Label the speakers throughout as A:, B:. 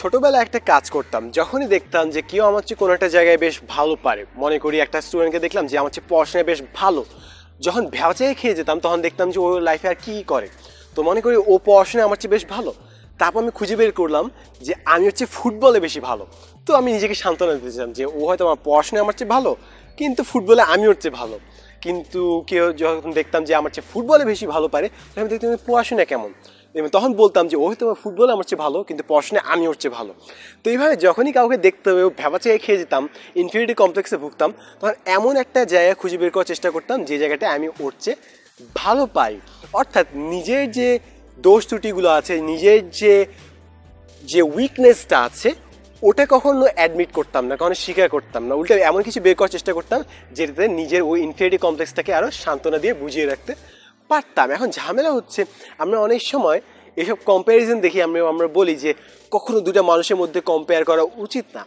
A: ছোটবেলায় একটা কাজ করতাম, যখনই দেখতাম যে কেউ আমার চেয়ে কোনো একটা জায়গায় বেশ ভালো পারে। মনে করি একটা স্টুডেন্টকে দেখলাম যে আমার চেয়ে পড়াশোনায় বেশ ভালো। যখন ভেবাচাই খেয়ে যেতাম, তখন দেখতাম যে ও লাইফে আর কী করে। তো মনে করি ও পড়াশোনায় আমার চেয়ে বেশ ভালো। তারপর আমি খুঁজে বের করলাম যে আমি হচ্ছে ফুটবলে বেশি ভালো। তো আমি নিজেকে সান্ত্বনা দিতেছিলাম যে ও হয়তো আমার পড়াশোনায় আমার চেয়ে ভালো, কিন্তু ফুটবলে আমি ওর চেয়ে ভালো। কিন্তু কেউ যখন দেখতাম যে আমার চেয়ে ফুটবলে বেশি ভালো পারে, তখন আমি দেখতাম পড়াশোনা কেমন? তখন বলতাম যে, ও হয়তো ফুটবলে আমার চেয়ে ভালো, কিন্তু পড়াশোনায় আমি ওর চেয়ে ভালো। তো এইভাবে যখনই কাউকে দেখতে হবে ভেবা চেয়ে খেয়ে যেতাম ইনফিনিটি কমপ্লেক্সে ভুগতাম, তখন এমন একটা জায়গা খুঁজে বের করার চেষ্টা করতাম যে জায়গাটায় আমি ওর চেয়ে ভালো পাই। অর্থাৎ নিজের যে দোষ ত্রুটিগুলো আছে, নিজের যে যে উইকনেসটা আছে ওটা কখনো অ্যাডমিট করতাম না, কখনো স্বীকার করতাম না। উল্টে এমন কিছু বের করার চেষ্টা করতাম, যেটাতে নিজের ওই ইনফিনিটি কমপ্লেক্সটাকে আরও সান্ত্বনা দিয়ে বুঝিয়ে রাখতে পারতাম। এখন ঝামেলা হচ্ছে, আমরা অনেক সময় এসব কম্প্যারিজন দেখি আমরা আমরা বলি যে কখনো দুটা মানুষের মধ্যে কম্পেয়ার করা উচিত না।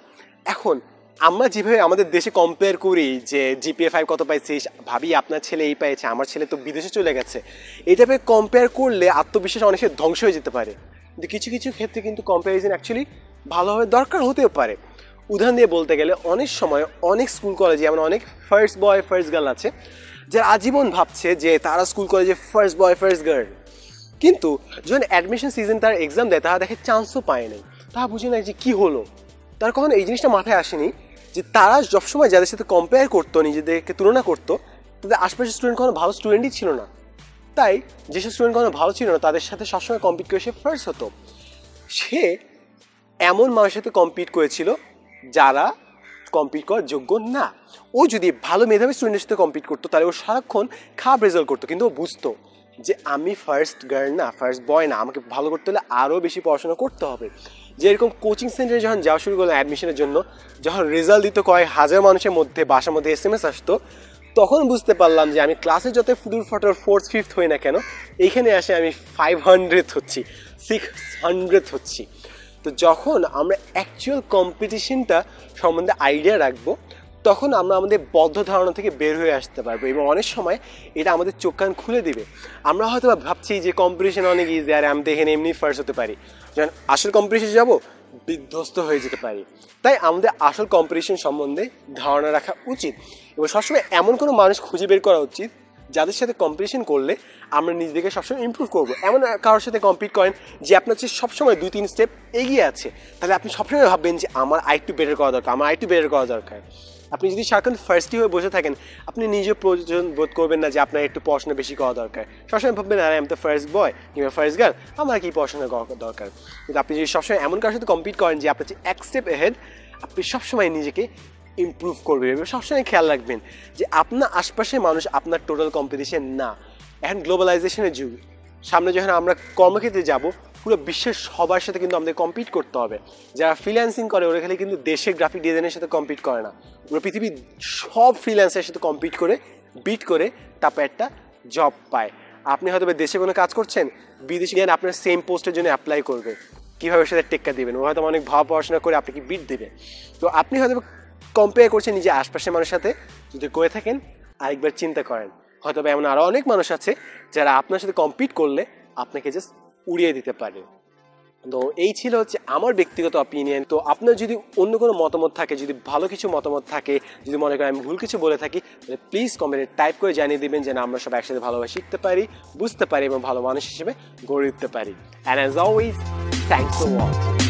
A: এখন আমরা যেভাবে আমাদের দেশে কম্পেয়ার করি যে জিপিএ ফাইভ কত পাইছিস, ভাবি আপনার ছেলে এই পেয়েছে আমার ছেলে তো বিদেশে চলে গেছে এই টাইপের কম্পেয়ার করলে আত্মবিশ্বাস অনেকের ধ্বংস হয়ে যেতে পারে। কিন্তু কিছু কিছু ক্ষেত্রে কিন্তু কম্প্যারিজন অ্যাকচুয়ালি ভালোভাবে দরকার হতেও পারে। উদাহরণ দিয়ে বলতে গেলে অনেক সময় অনেক স্কুল কলেজে এমন অনেক ফার্স্ট বয় ফার্স্ট গার্ল আছে, যারা আজীবন ভাবছে যে তারা স্কুল কলেজে ফার্স্ট বয় ফার্স্ট গার্ল কিন্তু যখন অ্যাডমিশন সিজন তার এক্সাম দেয়, তারা দেখে চান্সও পায় নাই। তারা বুঝে না যে কী হলো। তার কখনো এই জিনিসটা মাথায় আসেনি যে তারা সবসময় যাদের সাথে কম্পেয়ার করতো, নিজেদেরকে তুলনা করতো, তাদের আশপাশের স্টুডেন্ট কোনো ভালো স্টুডেন্টই ছিল না। তাই যেসব স্টুডেন্ট কোনো ভালো ছিল না, তাদের সাথে সবসময় কম্পিট করে সে ফার্স্ট হতো। সে এমন মানুষের সাথে কম্পিট করেছিল যারা কম্পিট করার যোগ্য না। ও যদি ভালো মেধাবী স্টুডেন্টের সাথে কম্পিট করতো, তাহলে ও সারাক্ষণ খারাপ রেজাল্ট করতো। কিন্তু ও বুঝতো যে আমি ফার্স্ট গার্ল না ফার্স্ট বয় না, আমাকে ভালো করতে হলে আরও বেশি পড়াশোনা করতে হবে। যে এরকম কোচিং সেন্টারে যখন যাওয়া শুরু করল অ্যাডমিশনের জন্য, যখন রেজাল্ট দিত কয়েক হাজার মানুষের মধ্যে, বাসার মধ্যে এস এম এস আসতো, তখন বুঝতে পারলাম যে আমি ক্লাসে যত ফুটুর ফটোর ফোর্থ ফিফথ হই না কেন এইখানে আসে আমি ফাইভ হান্ড্রেড হচ্ছি সিক্স হান্ড্রেড হচ্ছি। তো যখন আমরা অ্যাকচুয়াল কম্পিটিশনটা সম্বন্ধে আইডিয়া রাখব, তখন আমরা আমাদের বদ্ধ ধারণা থেকে বের হয়ে আসতে পারব এবং অনেক সময় এটা আমাদের চোখ কান খুলে দিবে। আমরা হয়তো ভাবছি যে কম্পিটিশন অনেক ইজি আর আমি তো এখানে এমনি ফার্স্ট হতে পারি। যখন আসল কম্পিটিশনে যাব, বিধ্বস্ত হয়ে যেতে পারি। তাই আমাদের আসল কম্পিটিশন সম্বন্ধে ধারণা রাখা উচিত এবং সবসময় এমন কোনো মানুষ খুঁজে বের করা উচিত যাদের সাথে কম্পিটিশন করলে আমরা নিজেদেরকে সবসময় ইমপ্রুভ করব। এমন কারোর সাথে কম্পিট করেন যে আপনার হচ্ছে সবসময় দুই তিন স্টেপ এগিয়ে আছে। তাহলে আপনি সবসময় ভাববেন যে আমার আরেকটু বেটার করা দরকার, আমার আরেকটু বেটার করা দরকার। আপনি যদি সারাক্ষণ ফার্স্টই হয়ে বসে থাকেন, আপনি নিজে প্রয়োজন বোধ করবেন না যে আপনার একটু পড়াশোনা বেশি করা দরকার। সবসময় ভাববেন, আরে আমি তো ফার্স্ট বয় কিংবা ফার্স্ট গার্ল আমার কি পড়াশোনা করা দরকার? কিন্তু আপনি যদি সবসময় এমন কারোর সাথে কম্পিট করেন যে আপনার যে এক স্টেপ এহেড আপনি সবসময় নিজেকে ইমপ্রুভ করবেন এবং সবসময় খেয়াল রাখবেন যে আপনার আশপাশের মানুষ আপনার টোটাল কম্পিটিশন না। এখন গ্লোবালাইজেশনের যুগ। সামনে যখন আমরা কর্মক্ষেত্রে যাব, পুরো বিশ্বের সবার সাথে কিন্তু আমাদের কম্পিট করতে হবে। যারা ফ্রিল্যান্সিং করে, ওরা খালি কিন্তু দেশের গ্রাফিক ডিজাইনের সাথে কম্পিট করে না। ওরা পৃথিবীর সব ফ্রিল্যান্সের সাথে কম্পিট করে বিট করে, তারপর একটা জব পায়। আপনি হয়তো দেশে কোনো কাজ করছেন, বিদেশি জ্ঞান আপনার সেম পোস্টের জন্য অ্যাপ্লাই করবে। কীভাবে সেটা টেক্কা দেবেন? ও হয়তো অনেক ভাব পড়াশোনা করে আপনাকে বিট দেবে। তো আপনি হয়তো কম্পেয়ার করছেন নিজের আশপাশের মানুষের সাথে, যদি করে থাকেন, আরেকবার চিন্তা করেন। হয়তো বা এমন আরও অনেক মানুষ আছে যারা আপনার সাথে কম্পিট করলে আপনাকে জাস্ট উড়িয়ে দিতে পারে। তো এই ছিল হচ্ছে আমার ব্যক্তিগত অপিনিয়ন তো আপনার যদি অন্য কোনো মতামত থাকে, যদি ভালো কিছু মতামত থাকে, যদি মনে করেন আমি ভুল কিছু বলে থাকি, তাহলে প্লিজ কমেন্টে টাইপ করে জানিয়ে দেবেন যেন আমরা সব একসাথে ভালোভাবে শিখতে পারি, বুঝতে পারি এবং ভালো মানুষ হিসেবে গড়ে উঠতে পারি। And as always thanks for watching